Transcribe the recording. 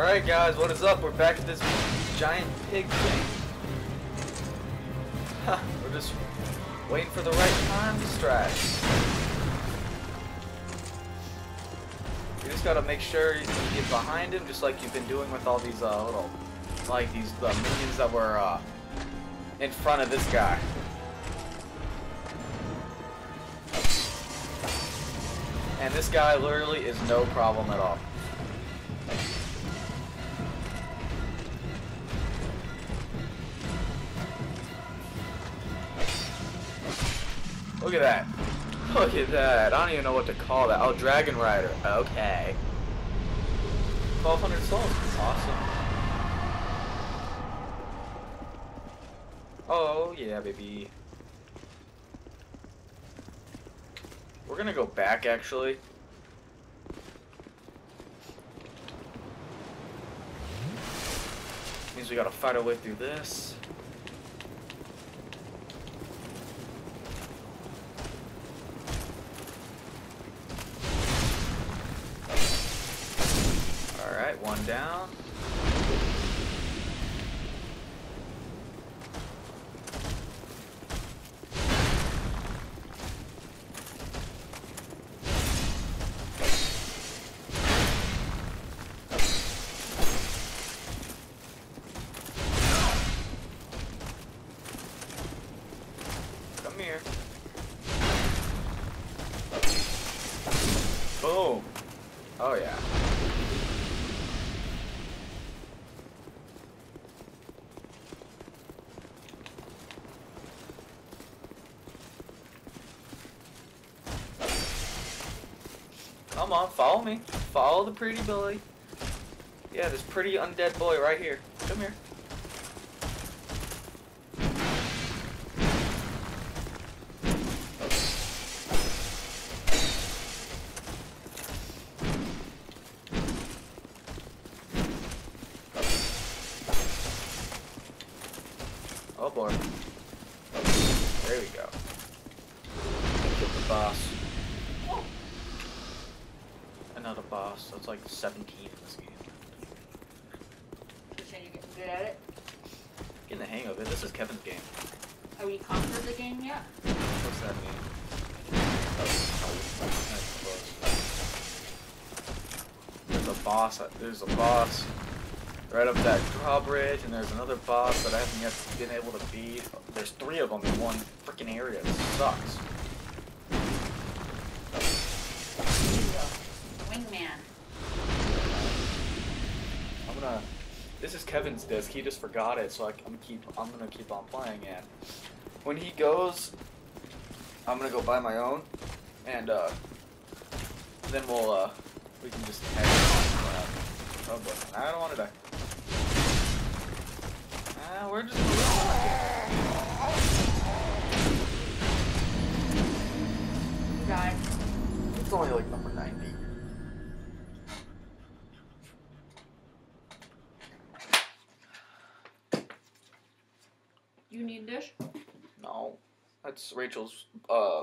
Alright guys, what is up? We're back at this giant pig thing. We're just waiting for the right time to strike. You just gotta make sure you get behind him, just like you've been doing with all these uh, little, like these uh, minions that were uh, in front of this guy. And this guy literally is no problem at all. Look at that. Look at that. I don't even know what to call that. Oh, Dragon Rider. Okay. 1200 souls. That's Awesome. Oh, yeah, baby. We're gonna go back, actually. Means we gotta fight our way through this. Alright, one down. Boom. Oh yeah. Come on, follow me. Follow the pretty boy. Yeah, this pretty undead boy right here. Come here. Oh boy. There we go. Get the boss. Another boss. That's like 17 in this game. You're saying you're getting good at it? Getting the hang of it. This is Kevin's game. Have we conquered the game yet? What's that mean? Oh. There's a boss. There's a boss right up that drawbridge, and there's another boss that I haven't yet been able to beat. There's three of them in one freaking area. This sucks. Wingman. I'm gonna. This is Kevin's disc. He just forgot it, so I, am keep. I'm gonna keep on playing it. When he goes, I'm gonna go buy my own, and uh, then we'll uh, we can just. It on. Oh boy, I don't want to die. Ah, we're just. You need dish? No, that's Rachel's uh